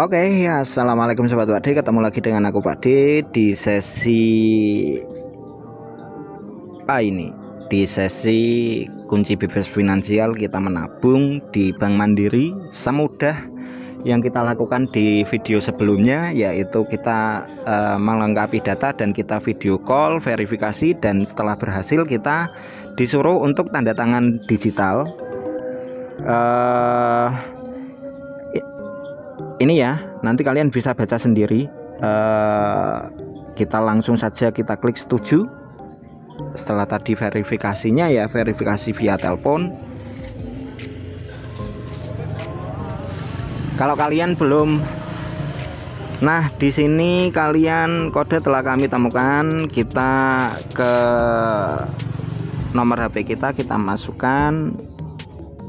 Oke ya assalamualaikum sobat Pak D. Ketemu lagi dengan aku Pak D di sesi A ini. Di sesi kunci bebas finansial kita menabung di Bank Mandiri semudah yang kita lakukan di video sebelumnya yaitu kita uh, melengkapi data dan kita video call verifikasi dan setelah berhasil kita disuruh untuk tanda tangan digital. Uh, ini ya nanti kalian bisa baca sendiri. Uh, kita langsung saja kita klik setuju. Setelah tadi verifikasinya ya verifikasi via telepon. Kalau kalian belum Nah, di sini kalian kode telah kami temukan. Kita ke nomor HP kita kita masukkan.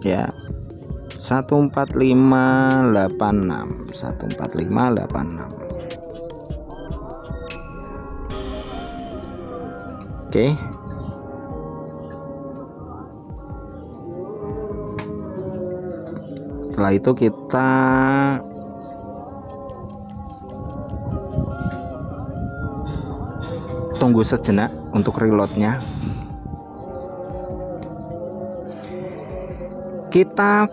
Ya 14586 14586 Oke. setelah itu kita tunggu sejenak untuk reloadnya kita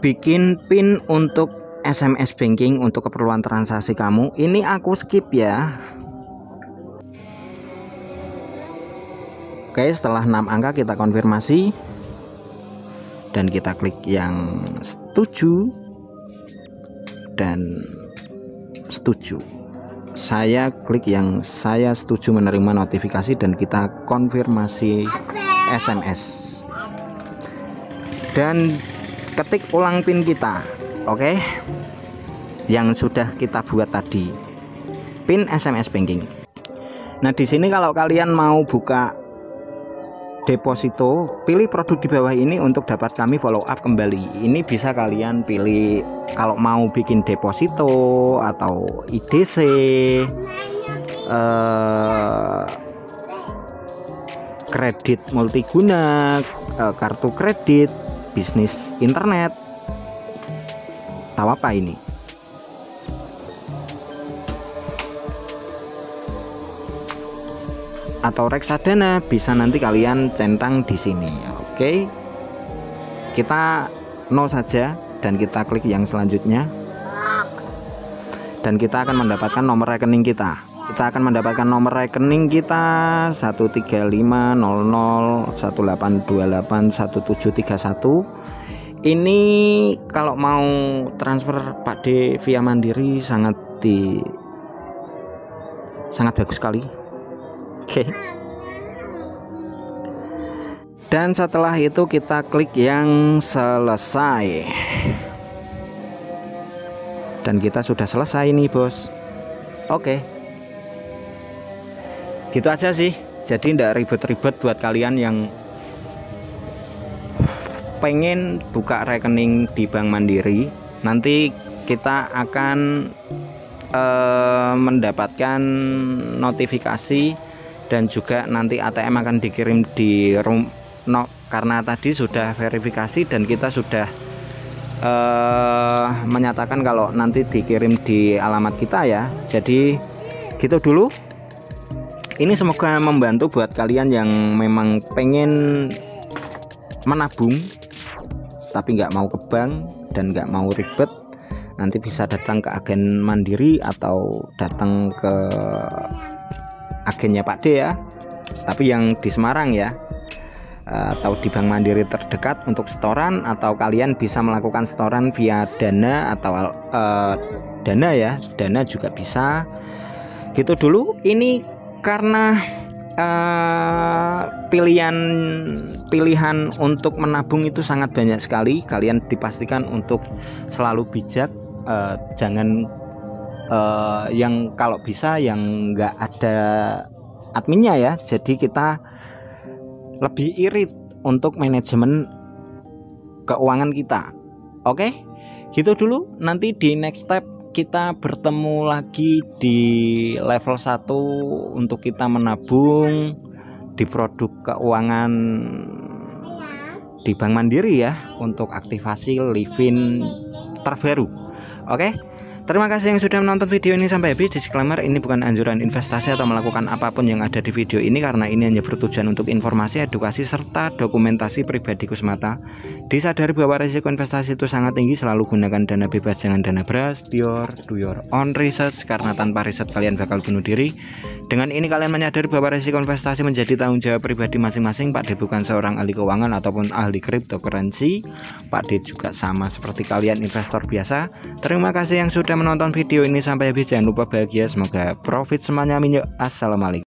bikin pin untuk SMS banking untuk keperluan transaksi kamu. Ini aku skip ya. Oke setelah 6 angka kita konfirmasi. Dan kita klik yang setuju. Dan setuju. Saya klik yang saya setuju menerima notifikasi dan kita konfirmasi SMS dan ketik ulang pin kita oke? Okay? yang sudah kita buat tadi. Pin SMS banking. Nah di sini kalau kalian mau buka deposito pilih produk di bawah ini untuk dapat kami follow up kembali. Ini bisa kalian pilih kalau mau bikin deposito atau IDC eh, kredit multiguna eh, kartu kredit bisnis internet tahu apa ini atau reksadana bisa nanti kalian centang di sini. Oke. Kita nol saja dan kita klik yang selanjutnya. Dan kita akan mendapatkan nomor rekening kita. Kita akan mendapatkan nomor rekening kita 1350018281731. Ini kalau mau transfer Pak D via Mandiri sangat di sangat bagus sekali Oke. Dan setelah itu kita klik yang selesai. Dan kita sudah selesai nih, Bos. Oke. Gitu aja sih. Jadi tidak ribet-ribet buat kalian yang pengen buka rekening di Bank Mandiri. Nanti kita akan uh, mendapatkan notifikasi dan juga nanti ATM akan dikirim di room no, karena tadi sudah verifikasi dan kita sudah uh, menyatakan kalau nanti dikirim di alamat kita ya jadi gitu dulu ini semoga membantu buat kalian yang memang pengen menabung tapi nggak mau ke bank dan nggak mau ribet nanti bisa datang ke agen mandiri atau datang ke agennya Pak D ya. Tapi yang di Semarang ya atau di Bank Mandiri terdekat untuk setoran atau kalian bisa melakukan setoran via Dana atau uh, Dana ya Dana juga bisa. Gitu dulu. Ini karena uh, pilihan pilihan untuk menabung itu sangat banyak sekali. Kalian dipastikan untuk selalu bijak uh, jangan uh, yang kalau bisa yang enggak ada adminnya ya. Jadi kita lebih irit untuk manajemen keuangan kita. Oke? Gitu dulu. Nanti di next step kita bertemu lagi di level 1 untuk kita menabung di produk keuangan di Bank Mandiri ya untuk aktivasi living terbaru. Oke. Terima kasih yang sudah menonton video ini sampai habis. Disclaimer ini bukan anjuran investasi atau melakukan apa pun yang ada di video ini karena ini hanya bertujuan untuk informasi, edukasi serta dokumentasi pribadiku semata. Disadari bahwa risiko investasi itu sangat tinggi, selalu gunakan dana bebas jangan dana beras, your do your own research karena tanpa riset kalian bakal bunuh diri. Dengan ini kalian menyadari bahwa risiko investasi menjadi tanggung jawab pribadi masing-masing. Pak D bukan seorang ahli keuangan ataupun ahli cryptocurrency. Pak D juga sama seperti kalian investor biasa. Terima kasih yang sudah menonton video ini sampai habis jangan lupa bahagia. Semoga profit semuanya minyak. Assalamualaikum